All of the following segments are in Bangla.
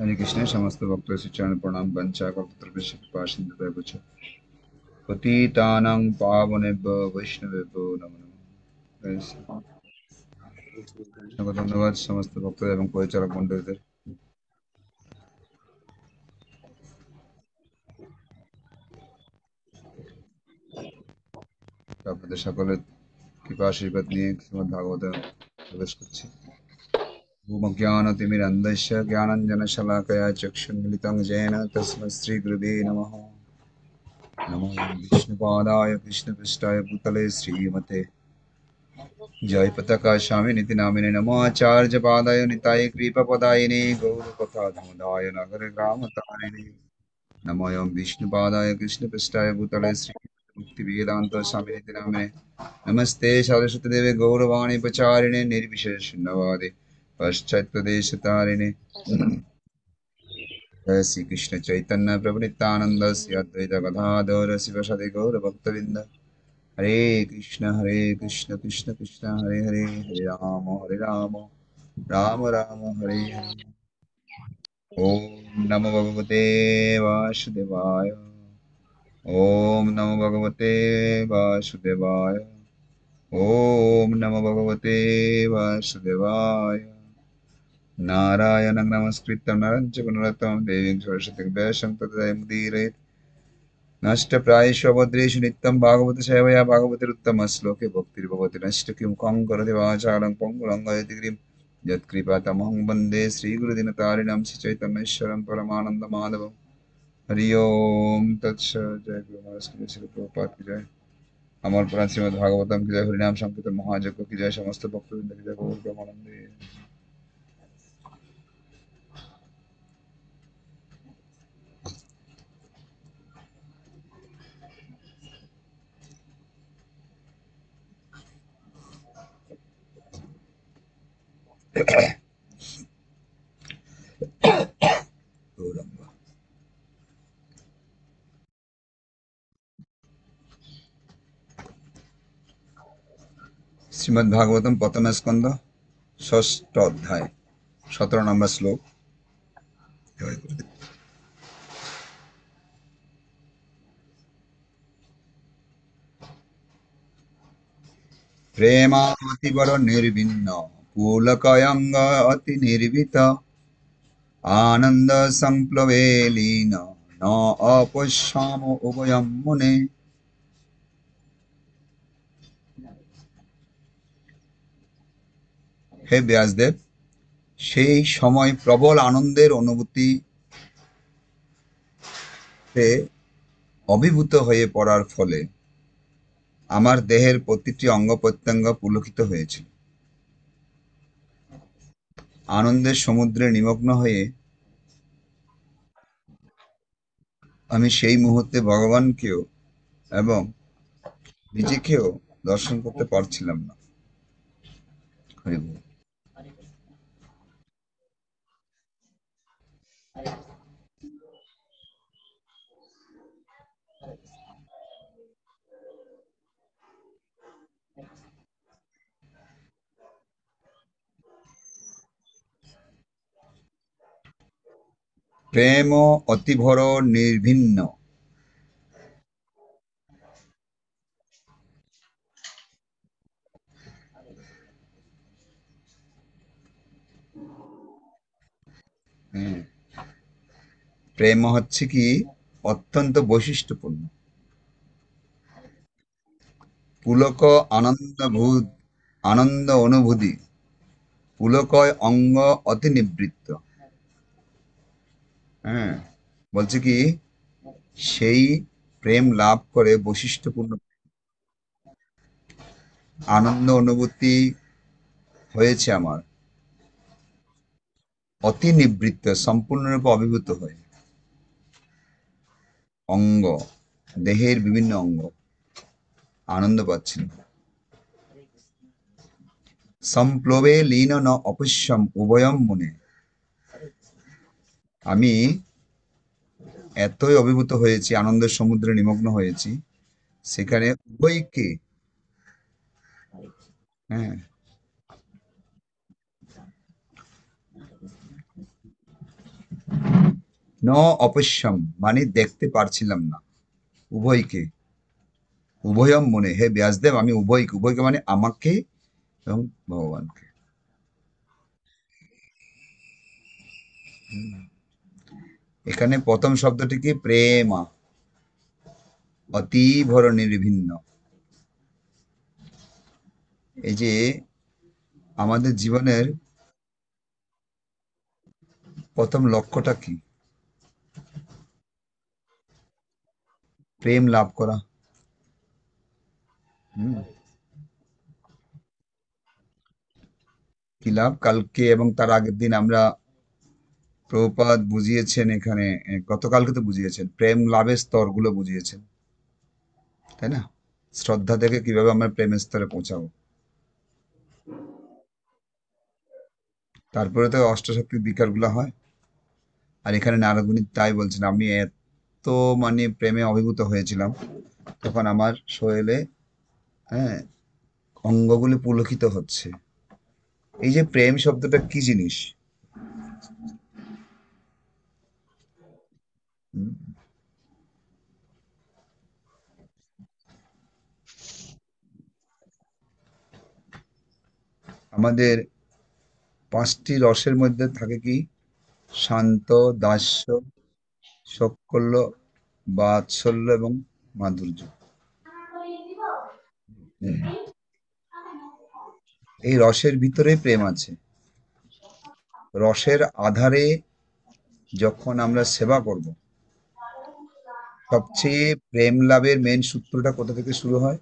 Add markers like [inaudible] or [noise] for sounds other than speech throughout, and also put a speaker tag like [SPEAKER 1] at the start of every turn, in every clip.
[SPEAKER 1] হরে কৃষ্ণ, সমস্ত ভক্ত শিষ্যান প্রণাম বঞ্চা কল্পতৃপা সিন্ধুদেব চ পাবনে বৈষ্ণবে ধন্যবাদ সমস্ত ভক্তদের এবং পরিচালক মন্ডলীদের আপনাদের সকলের কৃপা, আশীর্বাদ নিয়ে ভাগবত প্রবেশ করছি। धूमज्ञानतिमिरन्धस्य ज्ञानञ्जनशलाकया चक्षुन्मिलितं तस्म श्री श्रीगुरुवे नम। नमो विष्णुपादाय कृष्णपृष्ठाय भूतले श्रीमते। जयपथकाशामि निति नामिने नमोचार्यपादाय निताय कृपपदायिने गौरपथाधमदाय नगरग्रामतारिणे नमो एवं विष्णुपादाय कृष्णपृष्ठाय भूतले श्री मुक्ति वेदांत स्वामी निति नामिने नमस्ते सरस्वती देवे गौरवाणी प्रचारिणे निर्विशेष नवादे पश्चात्प्रदेशतारिणे जय श्री कृष्ण चैतन्य प्रभु नित्यानंद। श्री अद्वैत गदाधर। गौर भक्तविंद हरे कृष्ण हरे कृष्ण कृष्ण कृष्ण, हरे हरे हरे राम हरे राम। राम राम, हरे हरे ओम नमो भगवते वासुदेवाय। ओम नमो भगवते वासुदेवाय। ओम नमो भगवते वासुदेवाय। नारायणं नमस्कृत्यं नरं च पुनरतं देवीं सरस्वतीं व्यासं तदयमुदीरयेत् नष्टप्रायेषु अभद्रेषु नित्यं भागवतसेवया भागवतिरुत्तमश्लोके भक्तिर्भवति नष्ट किं कं करति वाचालं पङ्गुलङ्गयति गिरिं यत्कृपातमहं वन्दे श्रीगुरुदिनतारिणं श्रीचैतन्येश्वरं परमानन्दमाधवं हरि ओम तत्स जय गुरु महाराज की जय श्री प्रभुपाद की जय अमर पुराण श्रीमद् भागवतम की जय हरिनाम संकीर्तन महायज्ञ की जय समस्त भक्तवृंद শ্রীমদ্ ভাগবতম প্রথম স্কন্ধ ষষ্ঠ অধ্যায় সতেরো নম্বর শ্লোক। প্রেমাতিবর নির্ভিন্ন নির্বিত আনন্দ সংপ্লবে লীন ন অপশ্যাম উভয়ম মুনে হে ব্যাসদেব, সেই সময় প্রবল আনন্দের অনুভূতিতে অভিভূত হয়ে পড়ার ফলে আমার দেহের প্রতিটি অঙ্গ প্রত্যঙ্গ পুলকিত হয়েছিল। আনন্দের সমুদ্রে নিমগ্ন হয়ে আমি সেই মুহূর্তে ভগবানকেও এবং নিজেকেও দর্শন করতে পারছিলাম না। হরি প্রেম অতিভর নির্ভিন্ন। প্রেম হচ্ছে কি? অত্যন্ত বৈশিষ্ট্যপূর্ণ। পুলক আনন্দভূত, আনন্দ অনুভূতি, পুলকয় অঙ্গ অতি নিবৃত্ত হ্যাঁ বলছে কি, সেই প্রেম লাভ করে বৈশিষ্ট্যপূর্ণ আনন্দ অনুভূতি হয়েছে আমার। অতি নিবৃত্ত, সম্পূর্ণরূপে অভিভূত হয়ে। অঙ্গ, দেহের বিভিন্ন অঙ্গ। আনন্দ পাচ্ছেন। সম্প্লবে লীন ন অপশ্যম, উভয়ম মনে। আমি এতই অভিভূত হয়েছি, আনন্দের সমুদ্রে নিমগ্ন হয়েছি, সেখানে উভয়কে হ্যাঁ। ন অপশ্যম মানে দেখতে পারছিলাম না। উভয়কে, উভয়ম মনে, হে ব্যাসদেব, আমি উভয়কে উভয়কে মানে আমাকে এবং ভগবানকে। এখানে প্রথম শব্দটি কি প্রেমা অতীভর নির্ভিন্ন এই যে আমাদের জীবনের প্রথম লক্ষ্যটা কি? প্রেম লাভ করা। কি লাভ? কালকে এবং তার আগের দিন আমরা প্রভুপাদ বুঝিয়েছেন এখানে গতকালকে তো বুঝিয়েছেন, প্রেম লাভের স্তরগুলো বুঝিয়েছেন। তাই না? শ্রদ্ধা থেকে কীভাবে আমরা প্রেমের স্তরে পৌঁছাবো। তারপরে তো অষ্টশক্তির বিকারগুলো হয়। আর এখানে নারদমুনি তাই বলছেন, আমি এত মানে প্রেমে অভিভূত হয়েছিলাম, তখন আমার শরীরে হ্যাঁ অঙ্গগুলি পুলকিত হচ্ছে। এই যে প্রেম শব্দটা কি জিনিস? আমাদের পাঁচটি রসের মধ্যে থাকে কি? শান্ত দাস্য সৌকল্য বাৎসল্য এবং মাধুর্য। হুম, এই রসের ভিতরে প্রেম আছে। রসের আধারে যখন আমরা সেবা করব সবচেয়ে প্রেম লাভের মেন সূত্রটা কোথা থেকে শুরু হয়?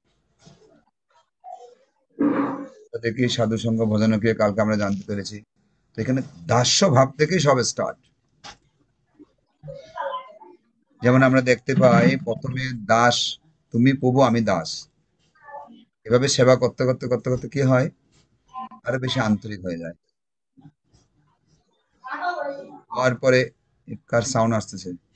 [SPEAKER 1] থেকে সাধু সঙ্গ ভজনকে কালকে আমরা জানতে পেরেছি। তো এখানে দাস্য ভাব থেকেই সব স্টার্ট যেমন আমরা দেখতে পাই, প্রথমে দাস, তুমি প্রভু, আমি দাস। এভাবে সেবা করতে করতে করতে করতে কি হয়? আরও বেশি আন্তরিক হয়ে যায়। হওয়ার পরে কার সাউন্ড আসতেছে?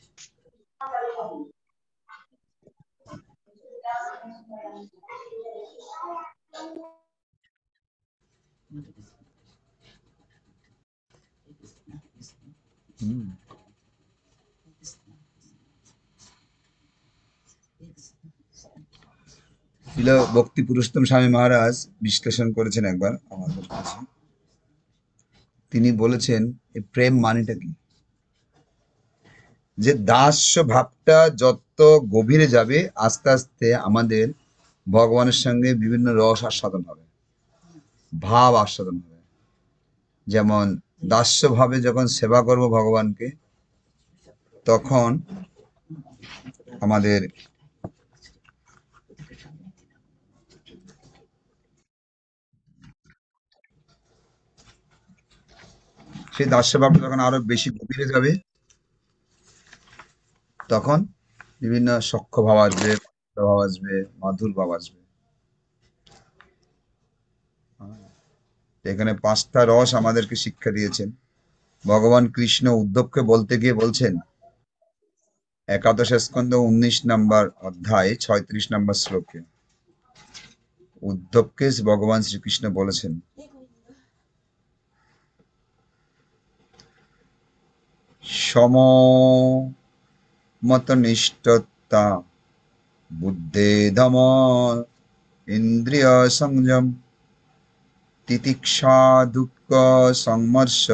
[SPEAKER 1] ভক্তি পুরুষোত্তম স্বামী মহারাজ বিশ্লেষণ করেছেন একবার আমাদের কাছে। তিনি বলেছেন এই প্রেম মানেটা কি? যে দাস্য ভাবটা যত গভীরে যাবে, আস্তে আস্তে আমাদের ভগবানের সঙ্গে বিভিন্ন রস আস্বাদন হবে, ভাব আস্বাদন হবে। যেমন দাস্য ভাবে যখন সেবা করব ভগবানকে, তখন আমাদের সেই দাস্য ভাবটা যখন আরও বেশি গভীরে যাবে, তখন বিভিন্ন সখ্য ভাব আসবে পবিত্র ভাব আসবে, মাধুর ভাব আসবে। এখানে পাঁচটা রস আমাদেরকে শিক্ষা দিয়েছেন। ভগবান কৃষ্ণ উদ্ধবকে বলতে গিয়ে বলছেন, একাদশ স্কন্ধ উনিশ নম্বর অধ্যায়, ছয়ত্রিশ নম্বর শ্লোকে। উদ্ধবকে ভগবান শ্রীকৃষ্ণ বলেছেন, সম মতনিষ্ঠতা বুদ্ধে ধম ইন্দ্রিয় সংযম তিতিক্ষা দুঃখ সংমর্ষ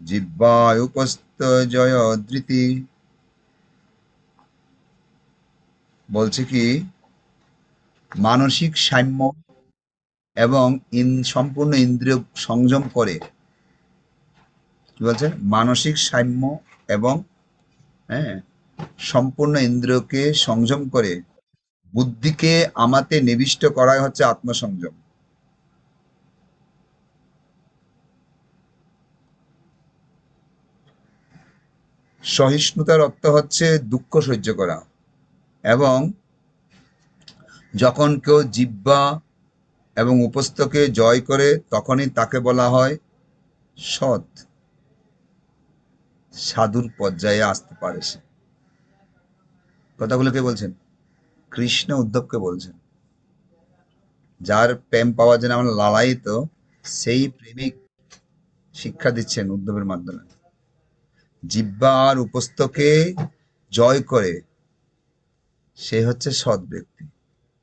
[SPEAKER 1] জিব্বায় উপস্থ জয় ধৃতি বলছে কি? মানসিক সাম্য এবং ইন, সম্পূর্ণ ইন্দ্রিয় সংযম করে। কি বলছে? মানসিক সাম্য এবং হ্যাঁ সম্পূর্ণ ইন্দ্রিয়কে সংযম করে বুদ্ধিকে আমাতে নিবিষ্ট করাই হচ্ছে আত্মসংযম। সহিষ্ণুতার অর্থ হচ্ছে দুঃখ সহ্য করা এবং যখন কেউ জিব্বা এবং উপস্থকে জয় করে তখনই তাকে বলা হয় সৎ। সাধুর পর্যায়ে আসতে পারে সে। কথাগুলো কে বলছেন? কৃষ্ণ উদ্ধবকে বলছেন। যার প্রেম পাওয়ার জন্য আমরা লালায়িত, সেই প্রেমিক শিক্ষা দিচ্ছেন উদ্ধবের মাধ্যমে। জিব্বা আর উপস্থকে জয় করে সে হচ্ছে সৎ ব্যক্তি,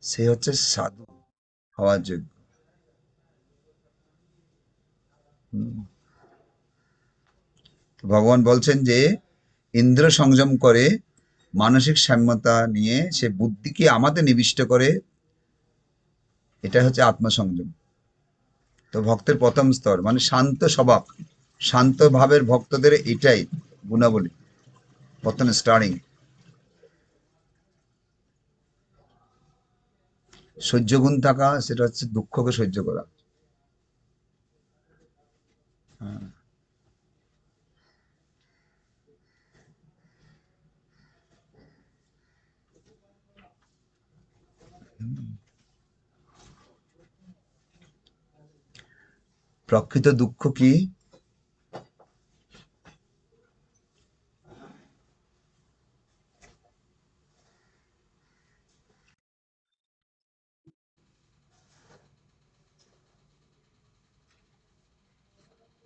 [SPEAKER 1] সে হচ্ছে সাধু হওয়ার যোগ্য। ভগবান বলছেন যে, ইন্দ্র সংযম করে মানসিক সাম্যতা নিয়ে সে বুদ্ধিকে আমাদের নিবিষ্ট করে এটা হচ্ছে আত্মসংযম। তো ভক্তের প্রথম স্তর মানে শান্ত স্বভাব, শান্ত ভাবের ভক্তদের এটাই গুণাবলী, প্রথম স্টার্টিং সহ্য গুণ থাকা, সেটা হচ্ছে দুঃখকে সহ্য করা। হ্যাঁ। প্রকৃত দুঃখ কি?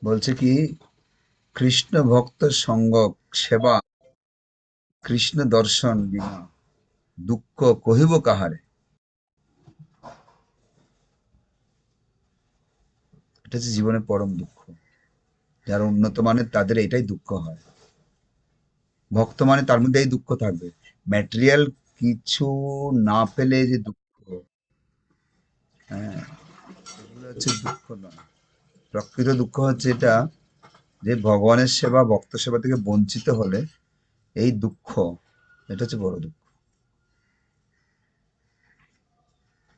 [SPEAKER 1] বলছে কি, কৃষ্ণ ভক্ত সঙ্গ সেবা, কৃষ্ণ দর্শন বিনা, দুঃখ কহিব কাহারে? এটা হচ্ছে জীবনের পরম দুঃখ। যারা উন্নত মানের তাদের এটাই দুঃখ হয়। ভক্ত মানে তার মধ্যে এই দুঃখ থাকবে। ম্যাটেরিয়াল কিছু না পেলে যে দুঃখ হ্যাঁ হচ্ছে দুঃখ নয়। প্রকৃত দুঃখ হচ্ছে এটা যে ভগবানের সেবা, ভক্ত সেবা থেকে বঞ্চিত হলে এই দুঃখ, এটা হচ্ছে বড় দুঃখ।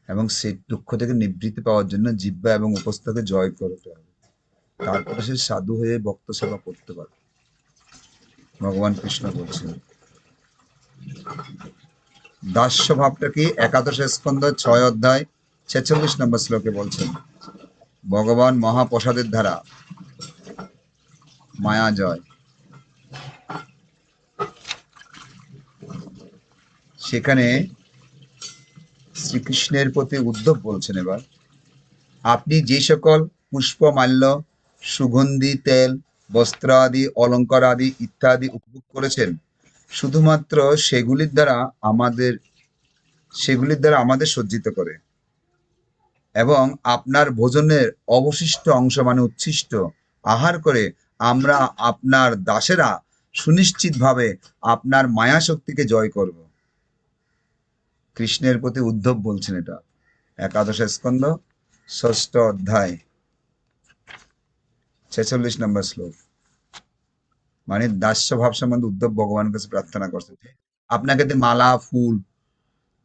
[SPEAKER 1] এবং সেই দুঃখ থেকে নিবৃত্তি পাওয়ার জন্য জিব্বা এবং উপস্থাকে জয় করতে হবে তারপরে সে সাধু হয়ে ভক্ত সেবা করতে পারবে ভগবান কৃষ্ণ বলছেন দাস্য ভাবটা কি? একাদশ স্কন্ধ, ছয় অধ্যায়, ছেচল্লিশ নম্বর শ্লোকে বলছেন, ভগবান মহাপ্রসাদের ধারা মায়া জয়। সেখানে শ্রীকৃষ্ণের প্রতি উদ্ধব বলছেন এবার। আপনি যে সকল পুষ্পমাল্য, সুগন্ধি, তেল, বস্ত্র আদি অলঙ্কার আদি ইত্যাদি উপভোগ করেছেন, শুধুমাত্র সেগুলির দ্বারা আমাদের, সেগুলির দ্বারা আমাদের সজ্জিত করে। এবং আপনার ভোজনের অবশিষ্ট অংশ মানে উচ্ছিষ্ট আহার করে আমরা আপনার দাসেরা সুনিশ্চিতভাবে আপনার মায়া শক্তিকে জয় করব। কৃষ্ণের প্রতি উদ্ধব বলছেন এটা। একাদশ স্কন্দ ষষ্ঠ অধ্যায়। ছেচল্লিশ নম্বর শ্লোক। মানে দাস্য ভাব সম্বন্ধে উদ্ধব ভগবানের কাছে প্রার্থনা করছে আপনাকে মালা, ফুল,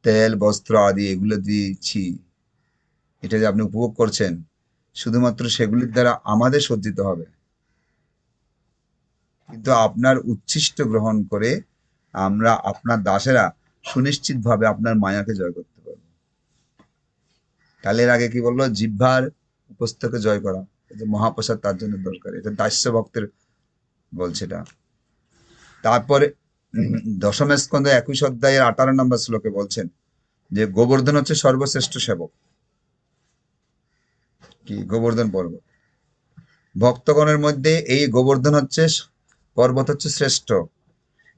[SPEAKER 1] তেল, বস্ত্র আদি এগুলো দিয়েছি, এটা যে আপনি উপভোগ করছেন, শুধুমাত্র সেগুলির দ্বারা আমাদের সজ্জিত হবে। কিন্তু আপনার উচ্ছিষ্ট গ্রহণ করে আমরা আপনার দাসেরা সুনিশ্চিতভাবে আপনার মায়াকে জয় করতে পারবে। এর আগে কি বলল? জিহ্বার উপস্থকে জয় করা। মহাপ্রসাদ তার জন্য দরকার। এটা দাস্য ভক্তের বলছে এটা। তারপরে দশম স্কন্ধ একুশ অধ্যায়ের আঠারো নম্বর শ্লোকে বলছেন যে, গোবর্ধন হচ্ছে সর্বশ্রেষ্ঠ সেবক। কি? গোবর্ধন পর্বত ভক্তগণের মধ্যে এই গোবর্ধন হচ্ছে, পর্বত হচ্ছে শ্রেষ্ঠ।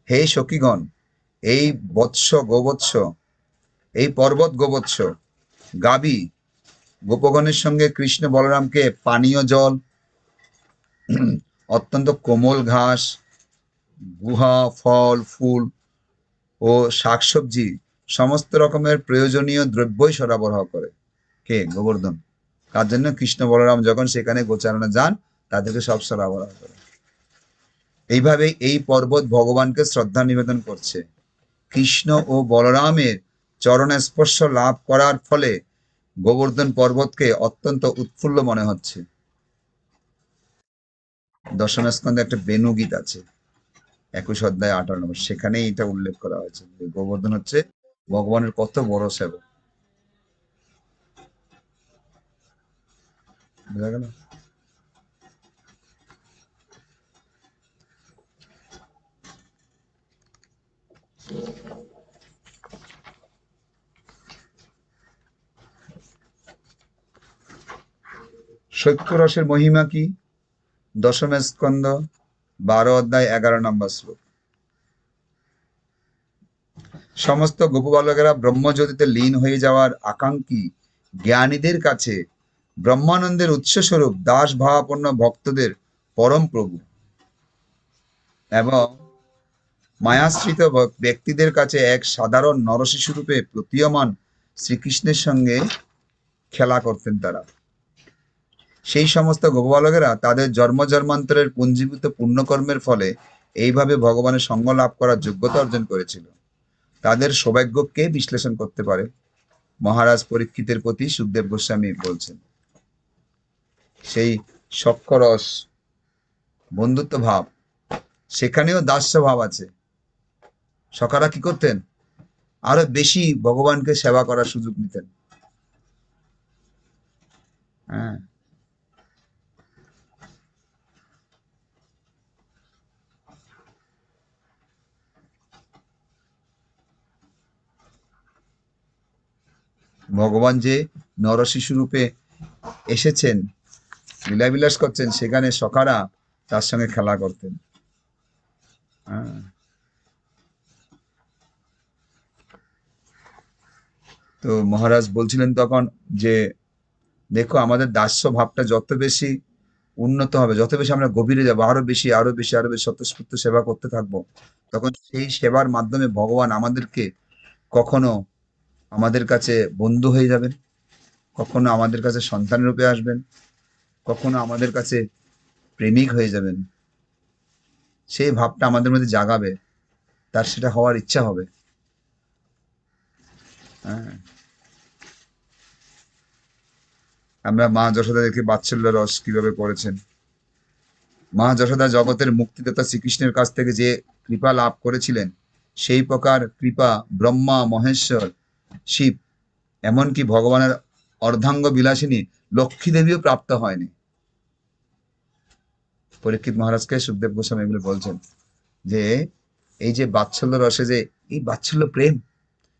[SPEAKER 1] হে সখীগণ এই বৎস গোবৎস, এই পর্বত গোবৎস, গাবি, গোপগণের সঙ্গে কৃষ্ণ বলরামকে পানীয় জল, অত্যন্ত কোমল ঘাস, গুহা, ফল, ফুল ও শাকসবজি সমস্ত রকমের প্রয়োজনীয় দ্রব্যই সরবরাহ করে। কে? গোবর্ধন। তার জন্য? কৃষ্ণ বলরাম যখন সেখানে গোচারণে যান, তাদেরকে সব সরবরাহ করে। এইভাবে এই পর্বত ভগবানকে শ্রদ্ধা নিবেদন করছে। কৃষ্ণ ও বলরামের চরণ স্পর্শ লাভ করার ফলে গোবর্ধন পর্বতকে অত্যন্ত উৎফুল্ল মনে হচ্ছে। দশম স্কন্ধে একটা বেনু গীত আছে, একুশ অধ্যায় আঠারো নম্বর। সেখানে এটা উল্লেখ করা হয়েছে গোবর্ধন হচ্ছে ভগবানের কত বড় সেবক। বোঝা গেল? সৈক্য রসের মহিমা কি? দশম স্কন্ধ বারো অধ্যায়, এগারো নম্বর শ্লোক। সমস্ত গোপবালকেরা ব্রহ্মজ্যোতিতে লীন হয়ে যাওয়ার আকাঙ্ক্ষী জ্ঞানীদের কাছে ব্রহ্মানন্দের উৎসস্বরূপ দাস ভাবাপন্ন ভক্তদের পরম প্রভু। এবং মায়াশ্রিত ব্যক্তিদের কাছে এক সাধারণ নরশিশুরূপে প্রতীয়মান শ্রীকৃষ্ণের সঙ্গে খেলা করতেন তারা। সেই সমস্ত গোপবালকেরা তাদের জন্ম জন্মান্তরের পুঞ্জীভূত পুণ্যকর্মের ফলে এইভাবে ভগবানের সঙ্গ লাভ করার যোগ্যতা অর্জন করেছিল। তাদের সৌভাগ্য কে বিশ্লেষণ করতে পারে। মহারাজ পরীক্ষিতের প্রতি সুখদেব গোস্বামী বলছেন, সেই সক্ষরস বন্ধুত্ব ভাব সেখানেও দাস্য ভাব আছে। সকারা কি করতেন? আরও বেশি ভগবানকে সেবা করার সুযোগ নিতেন। হ্যাঁ। ভগবান যে নরশিশু রূপে এসেছেন, লীলাবিলাস করছেন, সেখানে সখারা তার সঙ্গে খেলা করতেন। তো মহারাজ বলছিলেন তখন যে, দেখো, আমাদের দাস্য ভাবটা যত বেশি উন্নত হবে, যত বেশি আমরা গভীরে যাব, আরও বেশি আরও বেশি আরও বেশি স্বতঃস্ফূর্ত সেবা করতে থাকব, তখন সেই সেবার মাধ্যমে ভগবান আমাদেরকে কখনো আমাদের কাছে বন্ধু হয়ে যাবেন, কখনো আমাদের কাছে সন্তান রূপে আসবেন, কখনো আমাদের কাছে প্রেমিক হয়ে যাবেন। সেই ভাবটা আমাদের মধ্যে জাগাবে, তার সেটা হওয়ার ইচ্ছা হবে। আমরা মা যশোদা দেখে বাৎসল্য রস কীভাবে করেছেন। মা যশোদা জগতের মুক্তিদাতা শ্রীকৃষ্ণের কাছ থেকে যে কৃপা লাভ করেছিলেন, সেই প্রকার কৃপা ব্রহ্মা, মহেশ্বর, শিব, এমনকি ভগবানের অর্ধাঙ্গ বিলাসিনী লক্ষ্মী দেবীও প্রাপ্ত হয়নি। পরীক্ষিত মহারাজকে সুখদেব গোস্বামী এগুলো বলছেন যে, এই যে বাৎসল্য রসে যে, এই বাৎসল্য প্রেম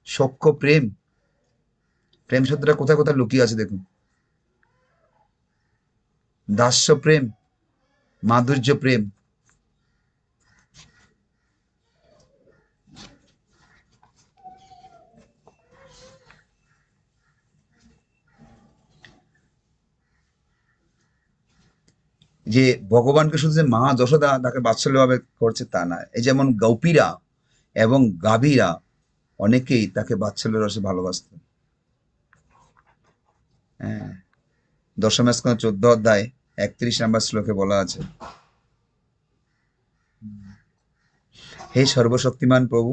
[SPEAKER 1] সখ্য প্রেম। প্রেম শব্দটা কোথায় কোথায় লুকিয়ে আছে দেখুন। দাস্য প্রেম, মাধুর্য প্রেম। যে ভগবানকে শুধু যে মা যশোদা তাকে বাৎসল্যভাবে করছে তা না, এই যেমন গৌপীরা এবং গাভীরা অনেকেই তাকে বাৎসল্য রসে ভালোবাসত। হ্যাঁ দশম চোদ্দ অধ্যায় একত্রিশ নাম্বার শ্লোকে বলা আছে, হে সর্বশক্তিমান প্রভু,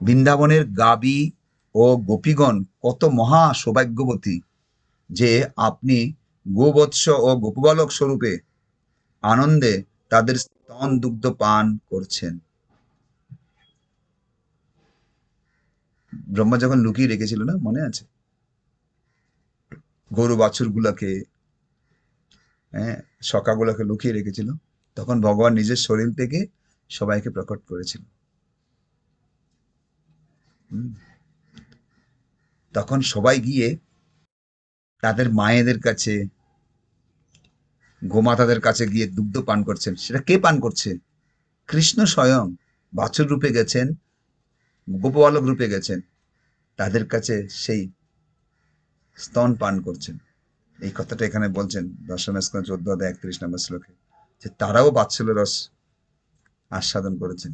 [SPEAKER 1] বৃন্দাবনের গাবি ও গোপীগণ কত মহা সৌভাগ্যবতী যে আপনি গোবৎস ও গোপবালক স্বরূপে আনন্দে তাদের স্তন দুগ্ধ পান করছেন। ব্রহ্মা যখন লুকিয়ে রেখেছিল না, মনে আছে? গরু বাছুর গুলাকে হ্যাঁ সকাগুলোকে লুকিয়ে রেখেছিল, তখন ভগবান নিজের শরীর থেকে সবাইকে প্রকট করেছিল। তখন সবাই গিয়ে তাদের মায়েদের কাছে, গোমাতাদের কাছে গিয়ে দুগ্ধ পান করছেন। সেটা কে পান করছে? কৃষ্ণ স্বয়ং বাছুর রূপে গেছেন গোপবালক রূপে গেছেন, তাদের কাছে সেই স্তন পান করছেন। এই কথাটা এখানে বলছেন দশম স্কন্ধ চোদ্দ একত্রিশ নম্বর শ্লোকে, যে তারাও বাৎসল্য রস আস্বাদন করেছেন,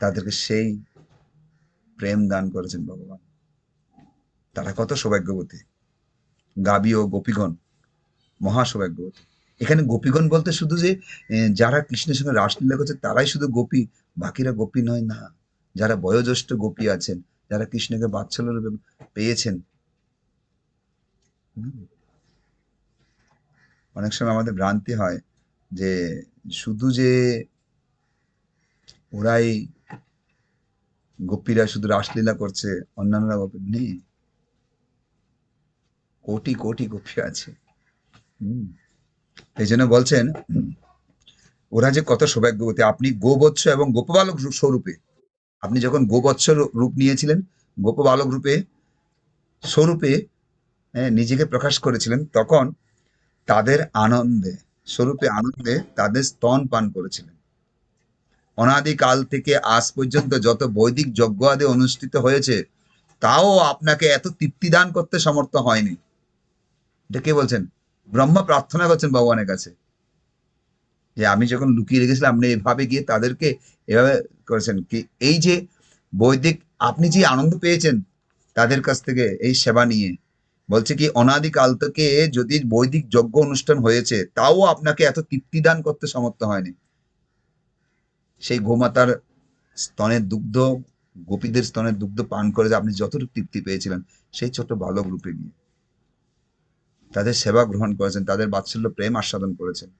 [SPEAKER 1] তাদেরকে সেই প্রেম দান করেছেন ভগবান। তারা কত সৌভাগ্যবতী। গাবি ও গোপীগণ মহা সৌভাগ্যবতী এখানে গোপীগণ বলতে শুধু যে যারা কৃষ্ণের সঙ্গে রাসলীলা করছে, তারাই শুধু গোপী, বাকিরা গোপী নয়, না। যারা বয়োজ্যেষ্ঠ গোপী আছেন, যারা কৃষ্ণকে বাৎসল্য রূপে পেয়েছেন। অনেক সময় আমাদের ভ্রান্তি হয় যে শুধু যে ওরাই গোপীরা শুধু রাসলীলা করছে, অন্যান্যরা গোপী নেই। কোটি কোটি গোপী আছে। এই জন্য বলছেন, ওরা যে কত সৌভাগ্যবতী। আপনি গোবৎস এবং গোপবালক স্বরূপে আপনি যখন গোবৎস রূপ নিয়েছিলেন গোপবালক রূপে স্বরূপে হ্যাঁ, নিজেকে প্রকাশ করেছিলেন তখন তাদের আনন্দে স্বরূপে আনন্দে তাদের স্তন পান করেছিলেন। অনাদিকাল থেকে আজ পর্যন্ত যত বৈদিক যজ্ঞ আদি অনুষ্ঠিত হয়েছে তাও আপনাকে এত তৃপ্তি দান করতে সমর্থ হয়নি। এটা কে বলছেন? ব্রহ্মা প্রার্থনা করছেন ভগবানের কাছে। যে আমি যখন লুকিয়ে রেখেছিলাম, আপনি এভাবে গিয়ে তাদেরকে এভাবে করেছেন কি? এই যে বৈদিক, আপনি যে আনন্দ পেয়েছেন তাদের কাছ থেকে এই সেবা নিয়ে, বলছে কি, অনাদিকাল থেকে যদি বৈদিক যজ্ঞ অনুষ্ঠান হয়েছে, তাও আপনাকে এত তৃপ্তি দান করতে সমর্থ হয়নি। সেই গোমাতার স্তনের দুগ্ধ, গোপীদের স্তনের দুগ্ধ পান করে যে আপনি যতটুকু তৃপ্তি পেয়েছিলেন, সেই ছোট বালক রূপে গিয়ে তাদের সেবা গ্রহণ করেছেন, তাদের বাৎসল্য প্রেম আস্বাদন করেছেন।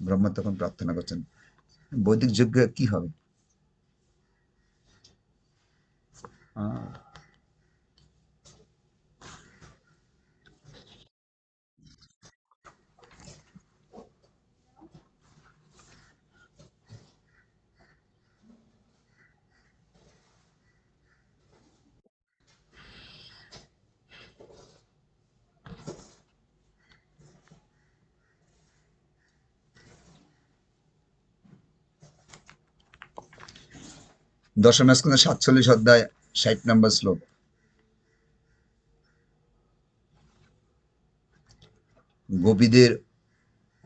[SPEAKER 1] ব্রহ্মা তখন প্রার্থনা করছেন বৈদিক যজ্ঞ কি হবে? দশম স্কন্ধ সাতচল্লিশ অধ্যায়, ষাট নম্বর শ্লোক। গোপীদের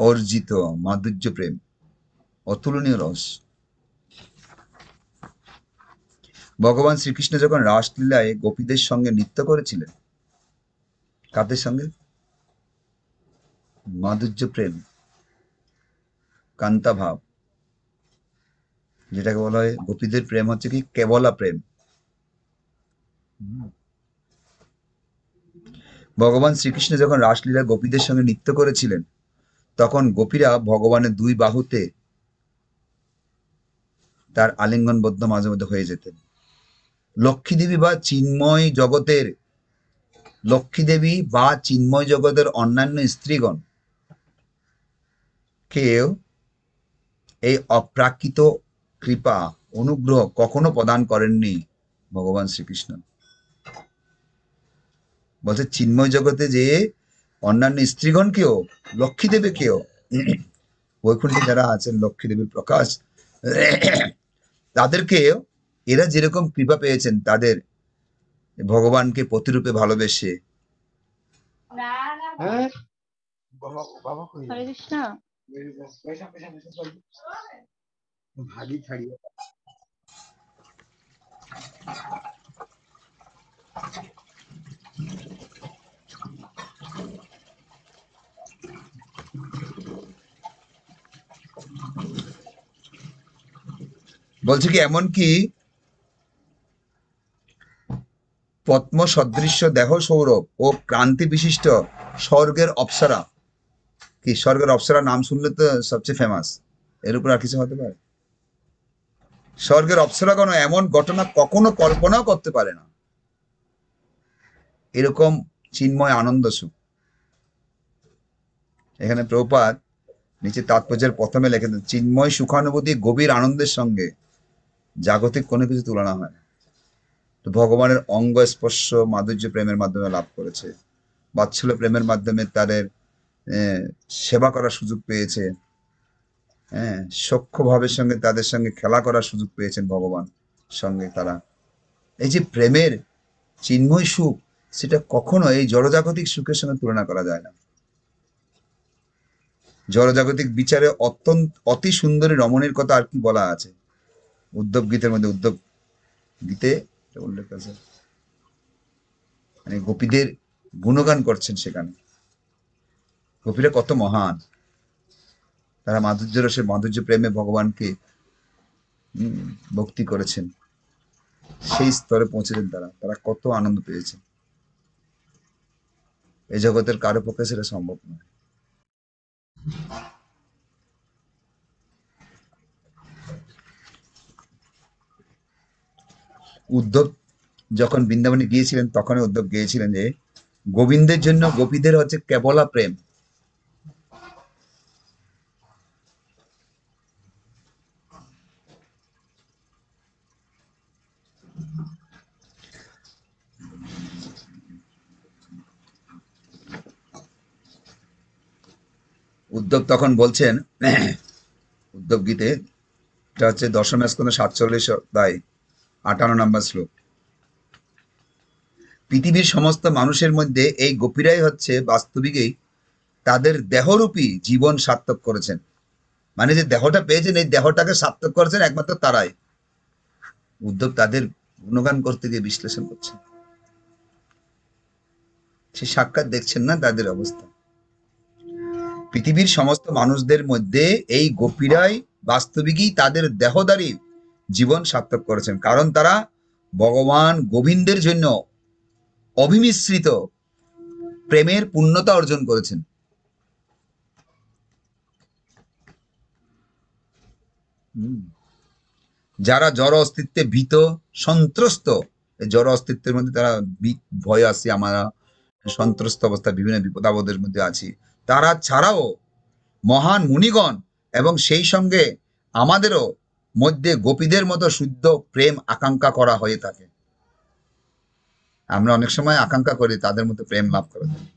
[SPEAKER 1] অর্জিত মাধুর্য প্রেম, অতুলনীয় রস। ভগবান শ্রীকৃষ্ণ যখন রাসলীলায় গোপীদের সঙ্গে নৃত্য করেছিলেন, কাদের সঙ্গে? মাধুর্য প্রেম কান্তা ভাব যেটাকে বলা হয় গোপীদের প্রেম হচ্ছে কি কেবলা প্রেম। ভগবান শ্রীকৃষ্ণ যখন রাসলীলা গোপীদের সঙ্গে নৃত্য করেছিলেন, তখন গোপীরা ভগবানের দুই বাহুতে তার আলিঙ্গনবদ্ধ মাঝে মধ্যে হয়ে যেতেন। লক্ষ্মী দেবী বা চিন্ময় জগতের লক্ষ্মী দেবী বা চিন্ময় জগতের অন্যান্য স্ত্রীগণ কেউ এই অপ্রাকৃত কৃপা অনুগ্রহ কখনো প্রদান করেননি ভগবান শ্রীকৃষ্ণ। বলছে চিন্ময় জগতে যে অন্যান্য স্ত্রীগণকেও লক্ষ্মী দেবীকেও বৈকুণ্ঠে যারা আছেন লক্ষ্মী দেবীর প্রকাশ তাদেরকে এরা যেরকম কৃপা পেয়েছেন তাদের ভগবানকে প্রতিরূপে ভালোবেসে।
[SPEAKER 2] হ্যাঁ?
[SPEAKER 3] হরে কৃষ্ণ।
[SPEAKER 2] ভাগি ছাড়িয়ে
[SPEAKER 1] বলছে কি, এমন কি? পদ্ম সদৃশ্য দেহ সৌরভ ও ক্রান্তি বিশিষ্ট স্বর্গের অপ্সরা। কি, স্বর্গের অপ্সরা নাম শুনলে তো সবচেয়ে ফেমাস এর উপর আর কিছু হতে পারে? স্বর্গের অপ্সরাগণ এমন ঘটনা কখনো কল্পনাও করতে পারে না। এরকম চিন্ময় আনন্দ সুখ। এখানে প্রপাত নিচে তাৎপর্যের প্রথমে লেখেন, চিন্ময় সুখানুভূতি গভীর আনন্দের সঙ্গে জাগতিক কোনো কিছু তুলনা হয় না। তো ভগবানের অঙ্গ স্পর্শ মাধুর্য প্রেমের মাধ্যমে লাভ করেছে। বাৎসল্য প্রেমের মাধ্যমে তাদের সেবা করার সুযোগ পেয়েছে। হ্যাঁ সখ্য ভাবের সঙ্গে তাদের সঙ্গে খেলা করার সুযোগ পেয়েছেন ভগবান সঙ্গে তারা। এই যে প্রেমের চিন্ময় সুখ, সেটা কখনো এই জড়জাগতিক সুখের সঙ্গে তুলনা করা যায় না। জড়জাগতিক বিচারে অত্যন্ত, অতি সুন্দরী রমণীর কথা আর কি বলা আছে? উদ্ধব গীতের মধ্যে, উদ্ধব গীতে উল্লেখ আছে। মানে গোপীদের গুণগান করছেন সেখানে। গোপীরা কত মহান। তারা মাধুর্য রসের মাধুর্য প্রেমে ভগবানকে ভক্তি করেছেন। সেই স্তরে পৌঁছেছেন তারা। তারা কত আনন্দ পেয়েছেন এই জগতের কারও পক্ষে সেটা সম্ভব নয়। উদ্ধব যখন বৃন্দাবনে গিয়েছিলেন, তখনই উদ্ধব গিয়েছিলেন যে, গোবিন্দের জন্য গোপীদের হচ্ছে কেবলা প্রেম। উদ্ধব তখন বলছেন, [clears throat] উদ্ধব গীতে, এটা হচ্ছে দশম স্কন্ধ সাতচল্লিশ অধ্যায়, আটান্ন নম্বর শ্লোক। পৃথিবীর সমস্ত মানুষের মধ্যে এই গোপীরাই হচ্ছে বাস্তবিকই তাদের দেহরূপী জীবন সার্থক করেছেন। মানে যে দেহটা পেয়েছেন, এই দেহটাকে সার্থক করেছেন একমাত্র তারাই। উদ্ধব তাদের গুণগান করতে গিয়ে বিশ্লেষণ করছেন। সে সাক্ষাৎ দেখছেন না তাদের অবস্থা। পৃথিবীর সমস্ত মানুষদের মধ্যে এই গোপীরাই বাস্তবিকই তাদের দেহদারী জীবন সার্থক করেছেন। কারণ তারা ভগবান গোবিন্দের জন্য অভিমিশ্রিত প্রেমের পূর্ণতা অর্জন করেছেন। যারা জড় অস্তিত্বে ভীত, সন্ত্রস্ত জড় অস্তিত্বের মধ্যে তারা ভয় আছে, আমরা সন্ত্রস্ত অবস্থা বিভিন্ন বিপদাবদের মধ্যে আছি। তারা ছাড়াও মহান মুনিগণ এবং সেই সঙ্গে আমাদেরও মধ্যে গোপীদের মতো শুদ্ধ প্রেম আকাঙ্ক্ষা করা হয়ে থাকে আমরা অনেক সময় আকাঙ্ক্ষা করি, তাদের মতো প্রেম লাভ করার জন্য।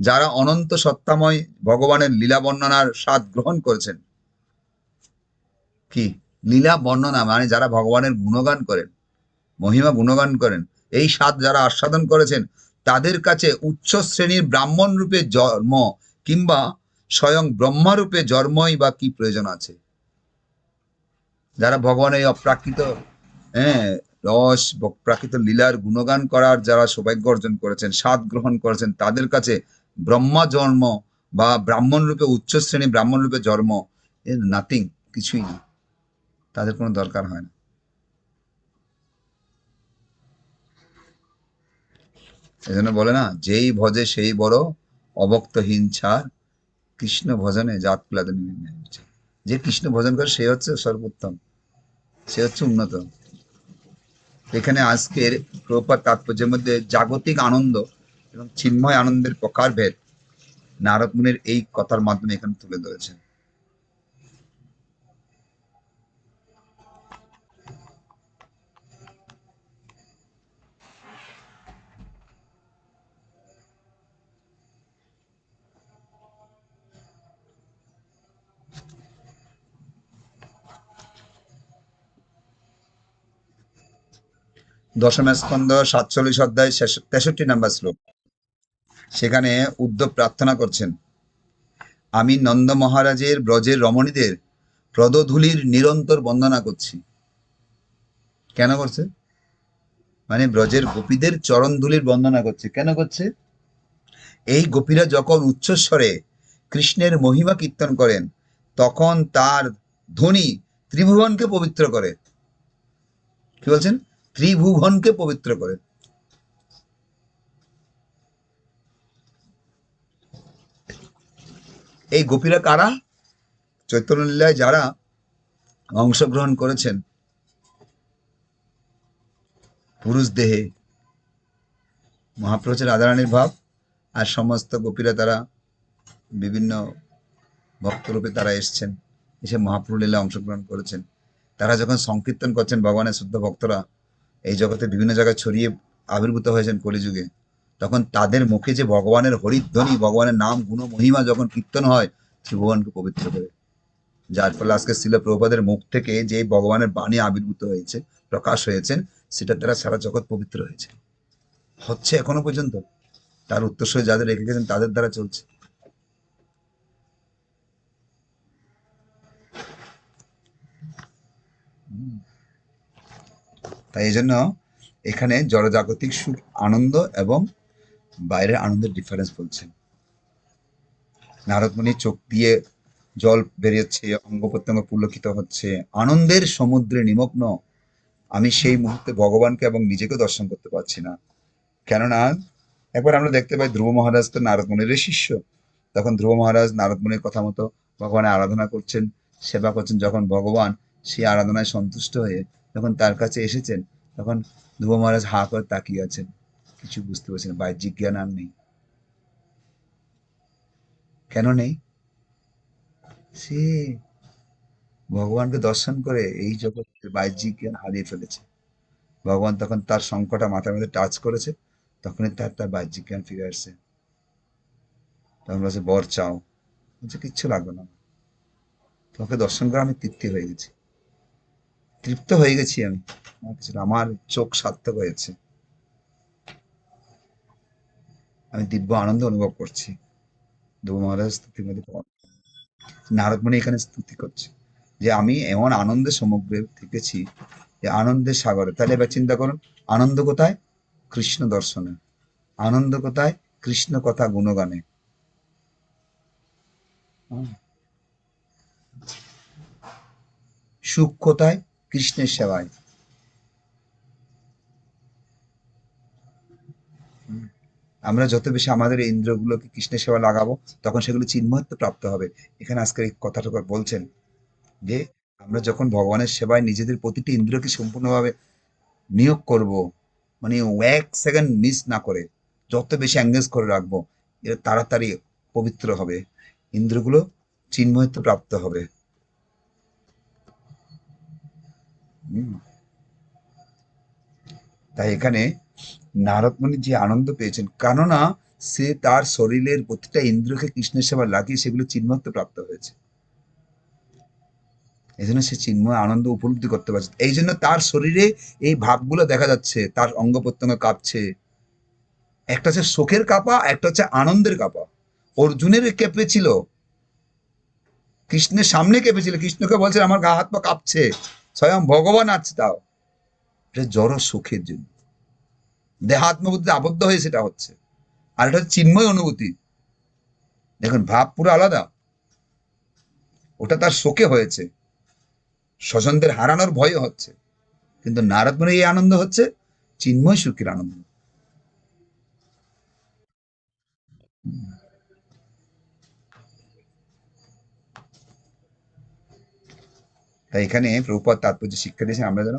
[SPEAKER 1] যারা অনন্ত সত্তাময় ভগবানের লীলা বর্ণনার স্বাদ গ্রহণ করেছেন, কি লীলা বর্ণনা মানে যারা ভগবানের গুণগান করেন, মহিমা গুণগান করেন, এই স্বাদ যারা আস্বাদন করেছেন, তাদের কাছে উচ্চ শ্রেণির ব্রাহ্মণ রূপে জন্ম কিংবা স্বয়ং ব্রহ্মারূপে জন্মই বা কি প্রয়োজন আছে? যারা ভগবানের অপ্রাকৃত হ্যাঁ রস প্রাকৃত লীলার গুণগান করার যারা সৌভাগ্য অর্জন করেছেন, স্বাদ গ্রহণ করেছেন, তাদের কাছে ব্রহ্মা জন্ম বা ব্রাহ্মণ রূপে উচ্চ শ্রেণি ব্রাহ্মণ রূপে জন্ম, এর নাথিং কিছুই না তাদের কোনো দরকার হয় না। এজন্য বলে না, যেই ভজে সেই বড় অবক্তহীন হিংসার কৃষ্ণ ভজনে জাত কুলাতে যে কৃষ্ণ ভজন করে, সে হচ্ছে সর্বোত্তম, সে হচ্ছে উন্নত এখানে আজকের প্রপার তাৎপর্যের মধ্যে জাগতিক আনন্দ এবং চিন্ময় আনন্দের প্রকারভেদ নারদ মুনির এই কথার মাধ্যমে এখানে তুলে ধরেছেন। দশম স্কন্ধ, সাতচল্লিশ অধ্যায় তেষট্টি নাম্বার শ্লোক। সেখানে উদ্ধব প্রার্থনা করছেন, আমি নন্দ মহারাজের ব্রজের রমণীদের প্রদধূলির নিরন্তর বন্দনা করছি। কেন করছে? মানে ব্রজের গোপীদের চরণ ধুলির বন্দনা করছে। কেন করছে? এই গোপীরা যখন উচ্চস্বরে কৃষ্ণের মহিমা কীর্তন করেন, তখন তার ধ্বনি ত্রিভুবনকে পবিত্র করে। কি বলছেন? ত্রিভুবনকে পবিত্র করে। এই গোপীরা কারা? চৈতন্য লীলায় যারা অংশগ্রহণ করেছেন, পুরুষ দেহে মহাপ্রভু হচ্ছে রাধারানীর ভাব আর সমস্ত গোপীরা তারা বিভিন্ন ভক্তরূপে তারা এসছেন, এসে মহাপ্রভু অংশগ্রহণ করেছেন। তারা যখন সংকীর্তন করছেন, ভগবানের শুদ্ধ ভক্তরা এই জগতে বিভিন্ন জায়গায় ছড়িয়ে আবির্ভূত হয়েছেন কলিযুগে, তখন তাদের মুখে যে ভগবানের হরিধ্বনি, ভগবানের নাম, গুণ, মহিমা যখন কীর্তন হয়, ত্রিভুবনকে পবিত্র করে। যার ফলে আজকে শিল প্রভুপাদের মুখ থেকে যে ভগবানের বাণী আবির্ভূত হয়েছে, প্রকাশ হয়েছেন সেটার দ্বারা সারা জগৎ পবিত্র হয়েছে। হচ্ছে এখনও পর্যন্ত? তার উত্তরসূরি যাদের রেখে গেছেন, তাদের দ্বারা চলছে। তাই এই জন্য এখানে জড়জাগতিক সুখ, আনন্দ এবং বাইরের আনন্দের ডিফারেন্স বলছেন। নারদমণি চোখ দিয়ে জল বেরিয়েছে, অঙ্গ প্রত্যঙ্গ পুলকিত হচ্ছে, আনন্দের সমুদ্রে নিমগ্ন। আমি সেই মুহূর্তে ভগবানকে এবং নিজেকে দর্শন করতে পারছি না। কেননা, একবার আমরা দেখতে পাই ধ্রুব মহারাজ তো নারদমণির শিষ্য। তখন ধ্রুব মহারাজ নারদমণির কথা মতো ভগবানের আরাধনা করছেন, সেবা করছেন, যখন ভগবান সেই আরাধনায় সন্তুষ্ট হয়ে যখন তার কাছে এসেছেন, তখন ধ্রুব মহারাজ হা করে তাকিয়ে আছেন। কিছু বুঝতে পারছেন বাহ্যিক জ্ঞান আর নেই। কেন নেই? সে ভগবানকে দর্শন করে এই জগতের বাহ্যিক জ্ঞান হারিয়ে ফেলেছে। ভগবান তখন তার সংকটা মাথার মধ্যে টাচ করেছে, তখনই তার তার বাহ্যিক জ্ঞান ফিরে আসছে। তখন বলছে, বর চাও। বলছে, কিচ্ছু লাগবে না। তোমাকে দর্শন করে আমি তৃপ্তি হয়ে গেছি। তৃপ্ত হয়ে গেছি আমি। আমার চোখ সার্থক হয়েছে আমি দিব্য আনন্দ অনুভব করছি। ধ্রুব মহারাজ নারদমণি এখানে স্তুতি করছে। যে আমি এমন আনন্দের সমগ্রে থেকেছি যে আনন্দের সাগরে। তাহলে এবার চিন্তা করুন, আনন্দ কোথায়? কৃষ্ণ দর্শনে। আনন্দ কোথায়? কৃষ্ণ কথা গুণগানে। সুখ কোথায়? কৃষ্ণের সেবায়। আমরা যত বেশি আমাদের ইন্দ্রগুলোকে কৃষ্ণের সেবা লাগাবো, তখন সেগুলো চিন্ময়ত্ব প্রাপ্ত হবে। এখানে আজকের এই কথাটা বলছেন যে, আমরা যখন ভগবানের সেবায় নিজেদের প্রতিটি ইন্দ্রিয়কে সম্পূর্ণভাবে নিয়োগ করব মানে এক সেকেন্ড মিস না করে, যত বেশি এঙ্গেজ করে রাখব, এর তাড়াতাড়ি পবিত্র হবে। ইন্দ্রগুলো চিন্ময়ত্ব প্রাপ্ত হবে। তাই এখানে নারদমণি যে আনন্দ পেয়েছেন, কেননা সে তার শরীরের প্রতিটা ইন্দ্রিয়কে কৃষ্ণের সেবা লাগিয়ে সেগুলো চিন্মত্ব প্রাপ্ত হয়েছে। এই জন্য সে চিন্ময় আনন্দ উপলব্ধি করতে পারছে। এই জন্য তার শরীরে এই ভাবগুলো দেখা যাচ্ছে, তার অঙ্গ প্রত্যঙ্গ কাঁপছে। একটা হচ্ছে শোকের কাঁপা, একটা হচ্ছে আনন্দের কাঁপা। অর্জুনের কেঁপেছিল কৃষ্ণের সামনে কেঁপেছিল কৃষ্ণকে বলছে, আমার গা হাত পা কাঁপছে। স্বয়ং ভগবান আছে তাও। এটা জড় সুখের জন্য। দেহাত্মবুদ্ধিতে আবদ্ধ হয়ে সেটা হচ্ছে। আর এটা হচ্ছে চিন্ময় অনুভূতি। দেখুন, ভাব পুরো আলাদা। ওটা তার শোকে হয়েছে। স্বজনদের হারানোর ভয় হচ্ছে। কিন্তু নারদমণির এই আনন্দ হচ্ছে, চিন্ময় সুখের আনন্দ। তাই এখানে প্রভুপাত তাৎপর্য শিক্ষা দিয়েছেন, আমরা যেন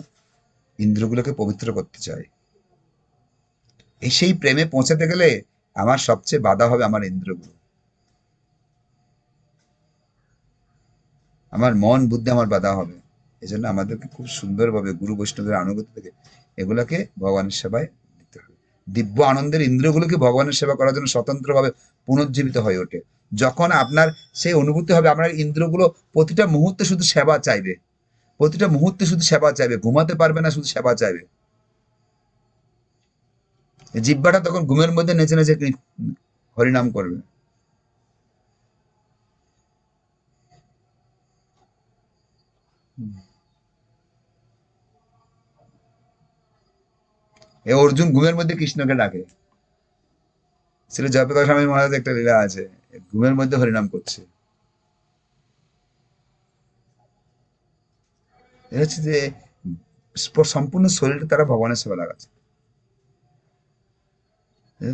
[SPEAKER 1] ইন্দ্রগুলোকে পবিত্র করতে চাই। এই সেই প্রেমে পৌঁছাতে গেলে আমার সবচেয়ে বাধা হবে আমার ইন্দ্রগুলো। আমার মন বুদ্ধি আমার বাধা হবে। এই জন্য আমাদেরকে খুব সুন্দরভাবে গুরু বৈষ্ণবের আনুগত্য থেকে এগুলাকে ভগবানের সেবায় দিব্য আনন্দের ইন্দ্রগুলোকে ভগবানের সেবা করার জন্য স্বতন্ত্রভাবে পুনর্জীবিত হয়ে ওঠে। যখন আপনার সেই অনুভূতি হবে, আপনার ইন্দ্রগুলো প্রতিটা মুহূর্তে শুধু সেবা চাইবে। প্রতিটা মুহূর্তে শুধু সেবা চাইবে, ঘুমাতে পারবে না শুধু সেবা চাইবে। জিব্বাটা তখন ঘুমের মধ্যে নেচে নেচে হরিনাম করবে। এ অর্জুন ঘুমের মধ্যে কৃষ্ণকে ডাকে। সেটা জয়প্রকাশ স্বামী মহারাজ একটা লীলা আছে ঘুমের মধ্যে হরিনাম করছে। হচ্ছে যে সম্পূর্ণ শরীরটা তারা ভগবানের সেবা লাগাচ্ছে।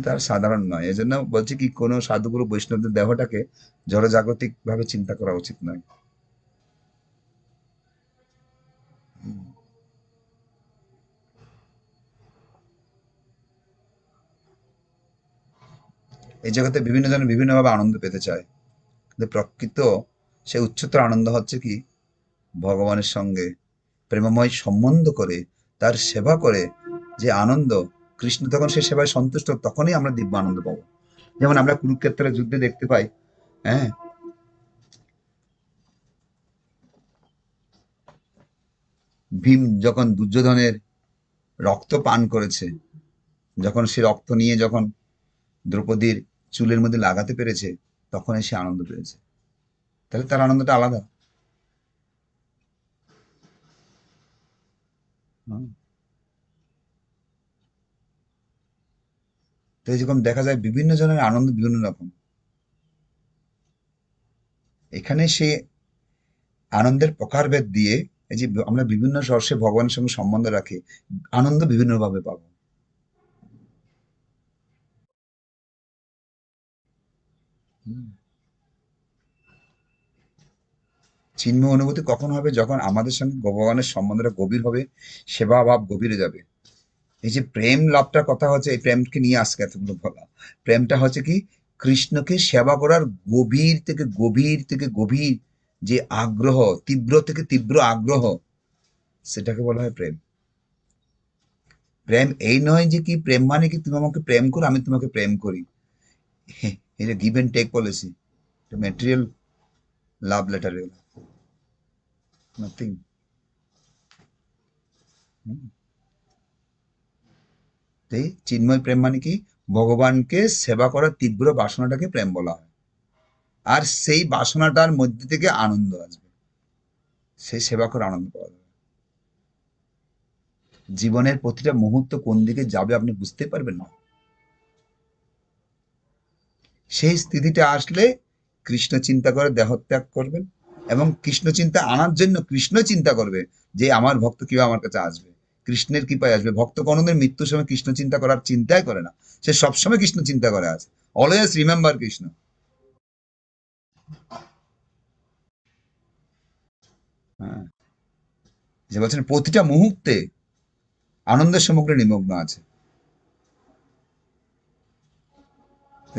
[SPEAKER 1] তার সাধারণ নয়, এজন্য বলছি কি, কোনো সাধুগুরু বৈষ্ণবদের দেহটাকে জড়জাগতিক ভাবে চিন্তা করা উচিত নয়। এই জগতে বিভিন্ন জন বিভিন্নভাবে আনন্দ পেতে চায়। কিন্তু প্রকৃত সে উচ্চতর আনন্দ হচ্ছে কি? ভগবানের সঙ্গে প্রেমময় সম্বন্ধ করে, তার সেবা করে যে আনন্দ কৃষ্ণ তখন সে সেবায় সন্তুষ্ট, তখনই আমরা দিব্য আনন্দ পাবো। যেমন আমরা কুরুক্ষেত্রের যুদ্ধে দেখতে পাই হ্যাঁ? ভীম যখন দুর্যোধনের রক্ত পান করেছে, যখন সে রক্ত নিয়ে যখন দ্রৌপদীর চুলের মধ্যে লাগাতে পেরেছে, তখন সে আনন্দ পেয়েছে। তাহলে তার আনন্দটা আলাদা। তো যেরকম দেখা যায়, বিভিন্ন জনের আনন্দ বিভিন্ন রকম। এখানে সে আনন্দের প্রকারভেদ দিয়ে, এই যে আমরা বিভিন্ন রসে ভগবানের সঙ্গে সম্বন্ধ রাখি, আনন্দ বিভিন্নভাবে পাবো। চিন্ময় অনুভূতি কখন হবে? যখন আমাদের সঙ্গে ভগবানের সম্বন্ধটা গভীর হবে, সেবা ভাব গভীরে যাবে। এই যে প্রেম লাভটার কথা হচ্ছে, এই প্রেমকে নিয়ে আজকে এতগুলো বলা। প্রেমটা হচ্ছে কি? কৃষ্ণকে সেবা করার গভীর থেকে গভীর থেকে গভীর যে আগ্রহ, তীব্র থেকে তীব্র আগ্রহ, সেটাকে বলা হয় প্রেম। প্রেম এই নয় যে কি, প্রেম মানে কি? তুমি আমাকে প্রেম করো, আমি তোমাকে প্রেম করি। এটা give and take policy material love letter এগুলো নাথিং এই চিন্ময় প্রেম মানে কি? ভগবানকে সেবা করার তীব্র বাসনাটাকে প্রেম বলা হয়। আর সেই বাসনাটার মধ্যে থেকে আনন্দ আসবে। সেই সেবা করে আনন্দ পাওয়া যাবে। জীবনের প্রতিটা মুহূর্ত কোন দিকে যাবে আপনি বুঝতে পারবেন না। সেই স্থিতিটা আসলে কৃষ্ণ চিন্তা করে দেহত্যাগ করবেন এবং কৃষ্ণ চিন্তা আনার জন্য কৃষ্ণ চিন্তা করবে যে আমার ভক্ত কীভাবে আমার কাছে আসবে। কৃষ্ণের কৃপায় আসবে। ভক্ত কোনোদিন মৃত্যুর সময় কৃষ্ণ চিন্তা করার চিন্তাই করে না। সে সবসময় কৃষ্ণ চিন্তা করে আছে। Always remember Krishna. হ্যাঁ। যে বলছেন, প্রতিটা মুহূর্তে আনন্দের সমগ্রে নিমগ্ন আছে এখানে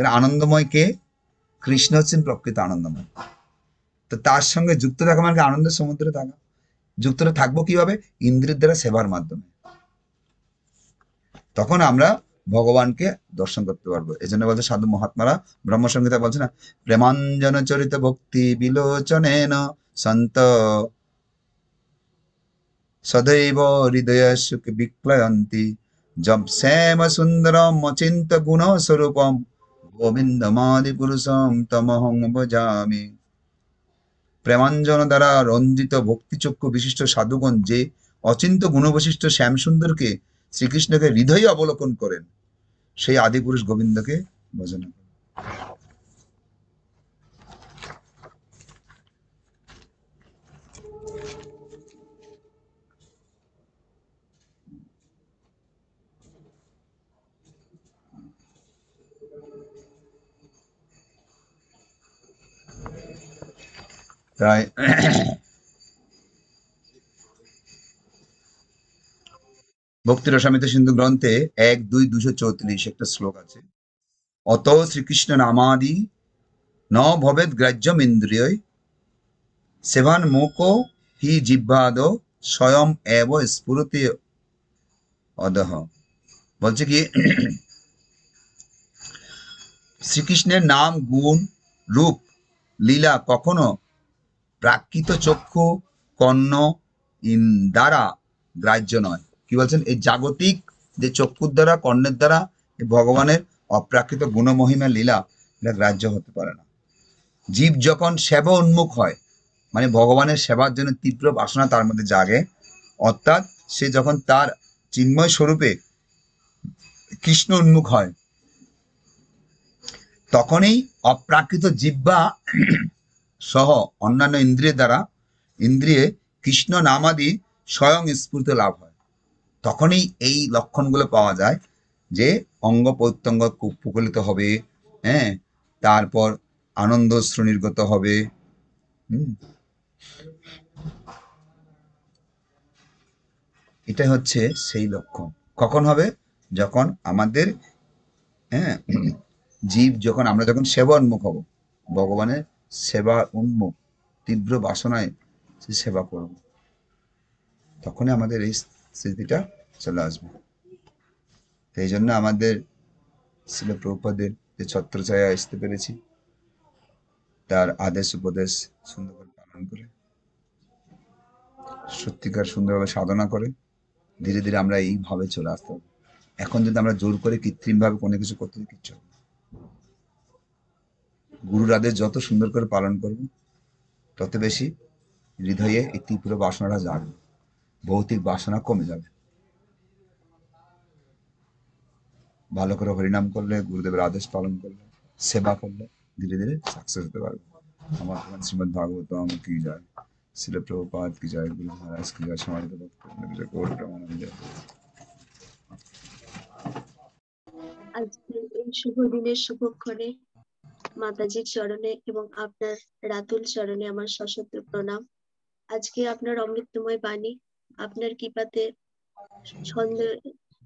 [SPEAKER 1] আনন্দময় কে? কৃষ্ণ হচ্ছেন প্রকৃত আনন্দময়। তো তার সঙ্গে যুক্ত থাকা মানে আনন্দের সমুদ্রে থাকা। যুক্ত থাকব কীভাবে? ইন্দ্রিয়ের দ্বারা সেবার মাধ্যমে। তখন আমরা ভগবানকে দর্শন করতে পারব। এই জন্য বলছে সাধু মহাত্মারা ব্রহ্মসংগীতা বলছে না, প্রেমাঞ্জন চরিত ভক্তি বিলোচনেন সন্ত। সদৈব হৃদয় সুখ বিক্লয়ন্তি। জব শ্যাম সুন্দরম অচিন্ত গুণ স্বরূপম। তমহং ভজামি। প্রেমাঞ্জন দ্বারা রঞ্জিত ভক্তিচক্ষু বিশিষ্ট সাধুগণ যে অচিন্ত গুণবৈশিষ্ট্য শ্যামসুন্দরকে শ্রীকৃষ্ণকে হৃদয়ে অবলোকন করেন, সেই আদিপুরুষ গোবিন্দকে ভজনা করেন। তাই [coughs] ভক্তি রসামিত সিন্ধু গ্রন্থে এক দুই দুশো চৌত্রিশ একটা শ্লোক আছে। অত শ্রীকৃষ্ণ নামাদি ন ভবেদ গ্রাহ্যম ইন্দ্রিয় সেবান মুখ হি জিহ্বাদ স্বয়ং এব স্ফুরতি অদহ। বলছে কি শ্রীকৃষ্ণের নাম গুণ রূপ লীলা কখনো প্রাকৃত চক্ষু, কর্ণ, ইন দ্বারা গ্রাহ্য নয়। কি বলছেন? এই জাগতিক যে চক্ষুর দ্বারা, কর্ণের দ্বারা ভগবানের অপ্রাকৃত গুণমহিমা, লীলা গ্রাহ্য হতে পারে না। জীব যখন সেবা উন্মুখ হয় মানে ভগবানের সেবার জন্য তীব্র বাসনা তার মধ্যে জাগে, অর্থাৎ সে যখন তার চিন্ময় স্বরূপে কৃষ্ণ উন্মুখ হয়, তখনই অপ্রাকৃত জিব্বা সহ অন্যান্য ইন্দ্রিয়ের দ্বারা ইন্দ্রিয়ে কৃষ্ণ নামাদি স্বয়ং স্ফূর্ত লাভ হয়। তখনই এই লক্ষণগুলো পাওয়া যায় যে অঙ্গ প্রত্যঙ্গ প্রকলিত হবে হ্যাঁ? তারপর আনন্দ শ্রেণীর্গত হবে। এটা হচ্ছে সেই লক্ষণ। কখন হবে? যখন আমাদের হ্যাঁ? [clears throat] জীব যখন, আমরা যখন সেবা উন্মুখ হব, ভগবানের সেবা উন্মুখ তীব্র বাসনায় সে সেবা করব। তখনই আমাদের এই স্মৃতিটা চলে আসবে। এই জন্য আমাদের ছিল প্রভুপাদের যে ছত্রছায়া আসতে পেরেছি, তার আদেশ উপদেশ সুন্দরভাবে পালন করে, সত্যিকার সুন্দরভাবে সাধনা করে, ধীরে ধীরে আমরা এইভাবে চলে আসতে হবে। এখন যদি আমরা জোর করে কৃত্রিমভাবে কোনো কিছু করতে কিচ্ছু হবে। গুরুর আদেশ যত সুন্দর করে পালন করব, তত বেশি হৃদয়ে এই তীব্র বাসনাটা জাগবে। ভৌতিক বাসনা কমে যাবে। ভালো করে হরিনাম করলে, গুরুদেবের আদেশ পালন করলে, সেবা করলে ধীরে ধীরে সাকসেস হতে পারবে। আমার শ্রীমদ ভাগবতম কি যায় শিল প্রভুপাত কি যায় গুরু মহারাজ কি যায় সমাজ ভক্ত কোট প্রমানন্দ
[SPEAKER 3] আজকে এই শুভ দিনের শুভক্ষণে মাতাজির চরণে এবং আপনার রাতুল চরণে আমার সশস্ত্র প্রণাম। আজকে আপনার অমৃতময় বাণী, আপনার কৃপাতে ছন্দ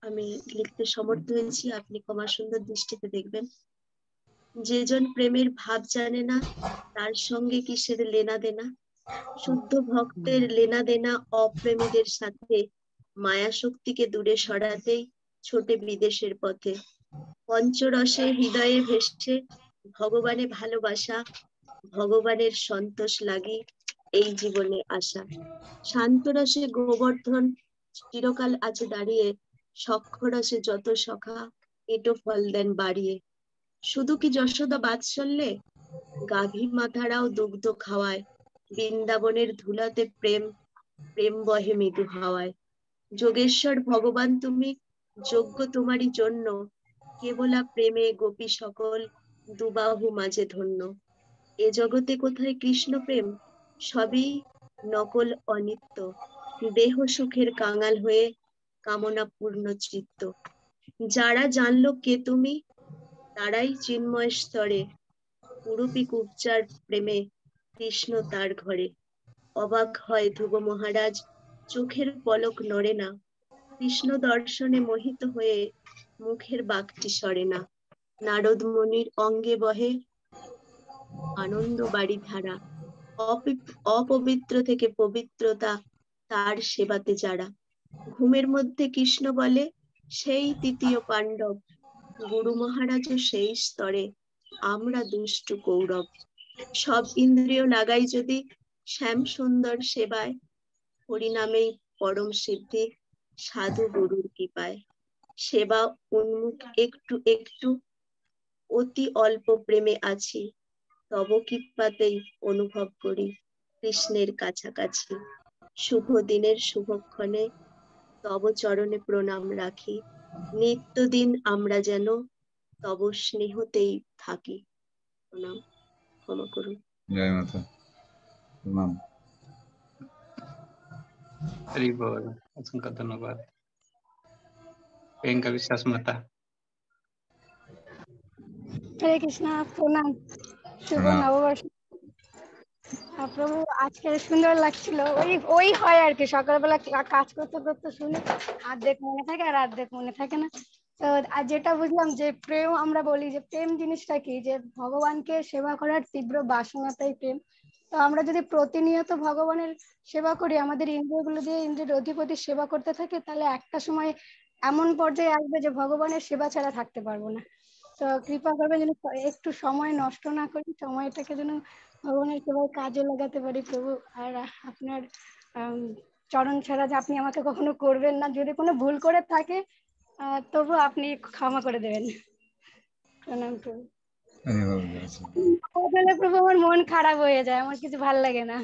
[SPEAKER 3] আমি লিখতে সমর্থ হয়েছি, আপনি ক্ষমা সুন্দর দৃষ্টিতে দেখবেন। যেজন প্রেমের ভাব জানে না, তার সঙ্গে কিসের লেনা দেনা? শুদ্ধ ভক্তের লেনা দেনা অপ্রেমীদের সাথে মায়া শক্তিকে দূরে সরাতেই, ছোটে বিদেশের পথে। পঞ্চরসে হৃদয়ে ভেসে ভগবানে ভালোবাসা, ভগবানের সন্তোষ লাগি এই জীবনে আসা। শান্তরসে গোবর্ধন চিরকাল আছে দাঁড়িয়ে, সক্ষরসে যত সখা, এটো ফল দেন বাড়িয়ে। শুধু কি যশোদা বাৎসল্যে? গাভী মাথারাও দুগ্ধ খাওয়ায়, বৃন্দাবনের ধুলাতে প্রেম প্রেম বহে মৃদু হাওয়ায়। যোগেশ্বর ভগবান তুমি, যোগ্য তোমারই জন্য, কেবলা প্রেমে গোপী সকল দুবাহু মাঝে ধন্য। এ জগতে কোথায় কৃষ্ণ প্রেম সবই নকল অনিত্য। দেহ সুখের কাঙাল হয়ে কামনা পূর্ণ চিত্ত। যারা জানলো কে তুমি, তারাই চিন্ময় স্তরে। পুরুপি কুপচার প্রেমে কৃষ্ণ তার ঘরে। অবাক হয় ধ্রুব মহারাজ, চোখের পলক নড়ে না। কৃষ্ণ দর্শনে মোহিত হয়ে মুখের বাকটি সরে না। নারদ মুনির অঙ্গে বহে আনন্দ বাড়ি ধারা। অপি- অপবিত্র থেকে পবিত্রতা তার সেবাতে যারা। ঘুমের মধ্যে কৃষ্ণ বলে, সেই তৃতীয় পাণ্ডব। গুরু মহারাজও সেই স্তরে। আমরা দুষ্টু কৌরব। সব ইন্দ্রিয় লাগাই যদি শ্যাম সুন্দর সেবায়, হরিনামেই পরম সিদ্ধি সাধু গুরুর কৃপায়। সেবা উন্মুখ একটু একটু অতি অল্প প্রেমে আছি তব কৃপাতেই অনুভব করি কৃষ্ণের কাছাকাছি। শুভ দিনের শুভক্ষণে তব চরণে প্রণাম রাখি নিত্যদিন আমরা যেন তব স্নেহতেই থাকি। প্রণাম ক্ষমা করুন।
[SPEAKER 1] জয় মাতা প্রণাম।
[SPEAKER 4] হরি অসংখ্য ধন্যবাদ। প্রিয়াঙ্কা বিশ্বাস মাতা।
[SPEAKER 5] হরে কৃষ্ণ প্রণাম। শুভ নববর্ষ। প্রভু আজকে সুন্দর লাগছিল। ওই ওই হয় আর কি সকালবেলা কাজ করতে করতে শুনি অর্ধেক মনে থাকে আর অর্ধেক মনে থাকে না। তো আর যেটা বুঝলাম যে প্রেম আমরা বলি যে প্রেম জিনিসটা কি? যে ভগবানকে সেবা করার তীব্র বাসনাটাই প্রেম। তো আমরা যদি প্রতিনিয়ত ভগবানের সেবা করি আমাদের ইন্দ্রিয়গুলো দিয়ে ইন্দ্রের অধিপতি সেবা করতে থাকে তাহলে একটা সময় এমন পর্যায়ে আসবে যে ভগবানের সেবা ছাড়া থাকতে পারব না। তো কৃপা করবেন যেন একটু সময় নষ্ট না করি সময়টাকে যেন ভগবানের সেবায় কাজে লাগাতে পারি প্রভু। আর আপনার চরণ ছাড়া যে আপনি আমাকে কখনো করবেন না যদি কোনো ভুল করে থাকে তবু আপনি ক্ষমা করে দেবেন। প্রণাম প্রভু। প্রভু আমার মন খারাপ হয়ে যায় আমার কিছু ভালো লাগে না।